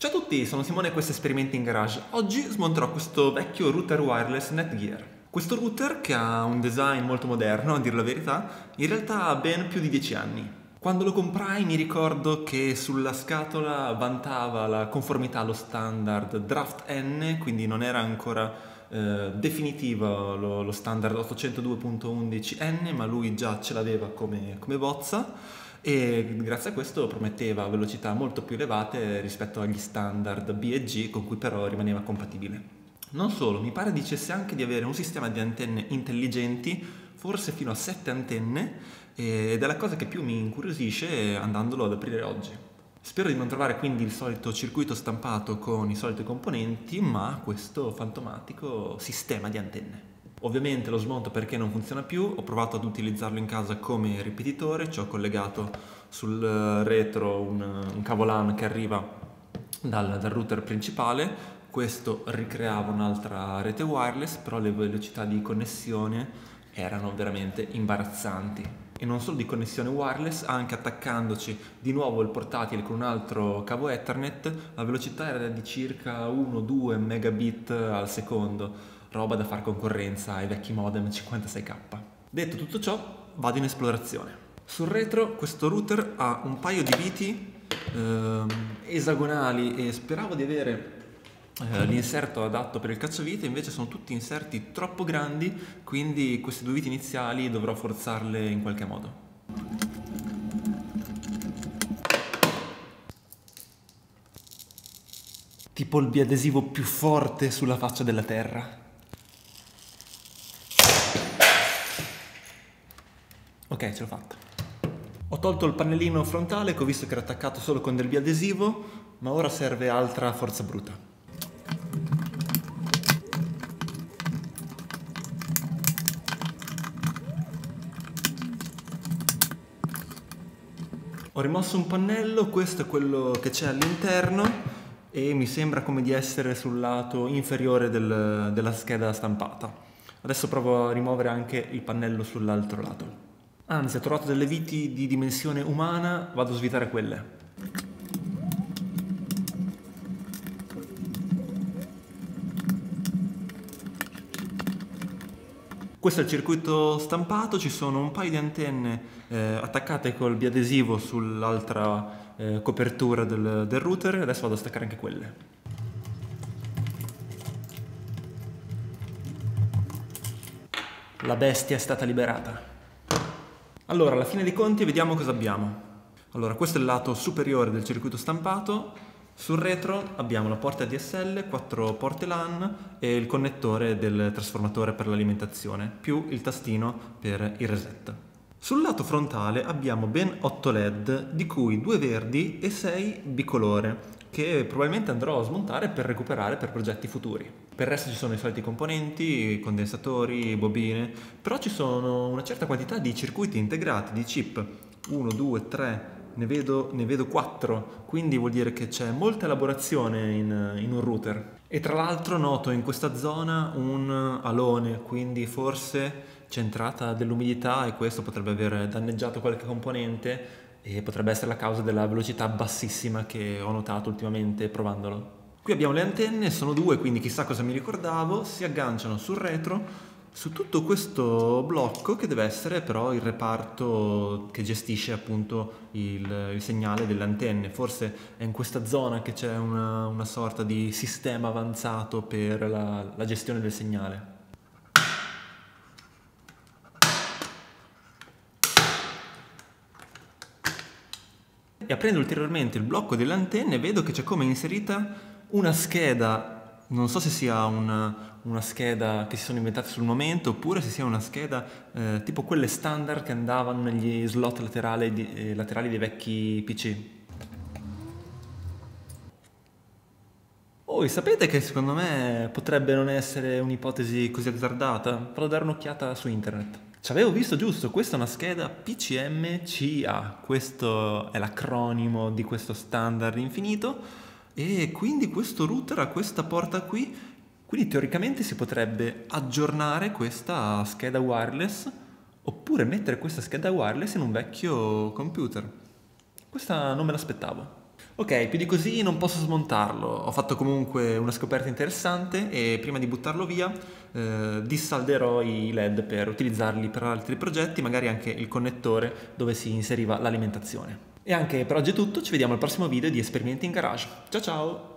Ciao a tutti, sono Simone e questo è Esperimenti in Garage. Oggi smonterò questo vecchio router wireless Netgear. Questo router, che ha un design molto moderno, a dire la verità, in realtà ha ben più di 10 anni. Quando lo comprai mi ricordo che sulla scatola vantava la conformità allo standard Draft N, quindi non era ancora eh, definitivo lo, lo standard 802.11n, ma lui già ce l'aveva come, come bozza e grazie a questo prometteva velocità molto più elevate rispetto agli standard B e G con cui però rimaneva compatibile. Non solo, mi pare dicesse anche di avere un sistema di antenne intelligenti, forse fino a 7 antenne, ed è la cosa che più mi incuriosisce andandolo ad aprire oggi. Spero di non trovare quindi il solito circuito stampato con i soliti componenti, ma questo fantomatico sistema di antenne. Ovviamente lo smonto perché non funziona più, ho provato ad utilizzarlo in casa come ripetitore, ci ho collegato sul retro un, un cavo LAN che arriva dal, dal router principale, questo ricreava un'altra rete wireless, però le velocità di connessione erano veramente imbarazzanti. E non solo di connessione wireless, anche attaccandoci di nuovo il portatile con un altro cavo Ethernet, la velocità era di circa 1-2 megabit al secondo roba da far concorrenza ai vecchi modem 56k. Detto tutto ciò, vado in esplorazione. Sul retro questo router ha un paio di viti eh, esagonali e speravo di avere eh, l'inserto adatto per il cacciavite, invece sono tutti inserti troppo grandi, quindi queste due viti iniziali dovrò forzarle in qualche modo. Tipo il biadesivo più forte sulla faccia della terra. Ok, ce l'ho fatta. Ho tolto il pannellino frontale che ho visto che era attaccato solo con del biadesivo, ma ora serve altra forza bruta. Ho rimosso un pannello, questo è quello che c'è all'interno e mi sembra come di essere sul lato inferiore del, della scheda stampata. Adesso provo a rimuovere anche il pannello sull'altro lato. Anzi, ho trovato delle viti di dimensione umana, vado a svitare quelle. Questo è il circuito stampato, ci sono un paio di antenne eh, attaccate col biadesivo sull'altra eh, copertura del, del router adesso vado a staccare anche quelle. La bestia è stata liberata. Allora, alla fine dei conti vediamo cosa abbiamo. Allora, questo è il lato superiore del circuito stampato. Sul retro abbiamo la porta DSL, quattro porte LAN e il connettore del trasformatore per l'alimentazione, più il tastino per il reset. Sul lato frontale abbiamo ben 8 LED, di cui 2 verdi e 6 bicolore, che probabilmente andrò a smontare per recuperare per progetti futuri. Per il resto ci sono i soliti componenti, condensatori, bobine, però ci sono una certa quantità di circuiti integrati, di chip, 1, 2, 3, ne vedo, ne vedo 4, quindi vuol dire che c'è molta elaborazione in, in un router. E tra l'altro noto in questa zona un alone, quindi forse c'è entrata dell'umidità e questo potrebbe aver danneggiato qualche componente e potrebbe essere la causa della velocità bassissima che ho notato ultimamente provandolo. Qui abbiamo le antenne, sono due, quindi chissà cosa mi ricordavo, si agganciano sul retro su tutto questo blocco che deve essere però il reparto che gestisce appunto il, il segnale delle antenne. Forse è in questa zona che c'è una, una sorta di sistema avanzato per la, la gestione del segnale. e aprendo ulteriormente il blocco delle antenne vedo che c'è come inserita una scheda, non so se sia una, una scheda che si sono inventate sul momento oppure se sia una scheda eh, tipo quelle standard che andavano negli slot laterali, di, eh, laterali dei vecchi PC. Voi sapete che secondo me potrebbe non essere un'ipotesi così azzardata? Vado a dare un'occhiata su internet. Ci avevo visto giusto, questa è una scheda PCMCA, questo è l'acronimo di questo standard infinito e quindi questo router ha questa porta qui, quindi teoricamente si potrebbe aggiornare questa scheda wireless oppure mettere questa scheda wireless in un vecchio computer. Questa non me l'aspettavo. Ok, più di così non posso smontarlo. Ho fatto comunque una scoperta interessante e prima di buttarlo via eh, dissalderò i LED per utilizzarli per altri progetti, magari anche il connettore dove si inseriva l'alimentazione. E anche per oggi è tutto, ci vediamo al prossimo video di Esperimenti in Garage. Ciao ciao!